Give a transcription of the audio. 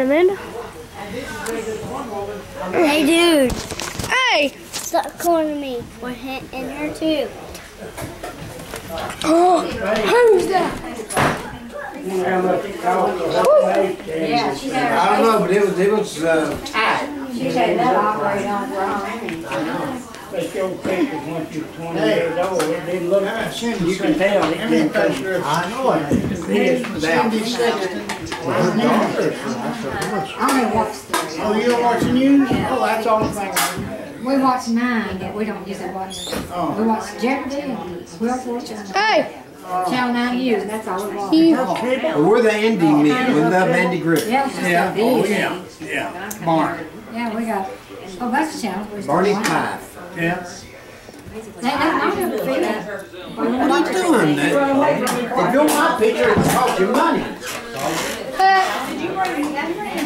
right, Amanda? Hey, dude. Hey! Stop calling me. We're in here too. Oh, who's that? Yeah, she's I don't know, but it was, it was, uh, face, she's had that operated on for her. They still your that once you're twenty years old, it didn't look, you can tell it I didn't take I know it. It was out. I only watch three. Oh, you don't watch the news? Oh, that's all the thing. We watch nine, but we don't usually watch, oh. we watch Jeopardy and Wheel of Fortune, Hey! Channel Nine News, that's all we watch. You, oh, Well, We're the indie men, we love Andy Griffith. Yeah, it's just Yeah, oh, these. yeah, yeah. Barney, Yeah, we got, oh, that's the channel. Barney watch. Fife. Yeah. They, they might have a fee. What are you doing, man? If you're my picture, it's cost you money.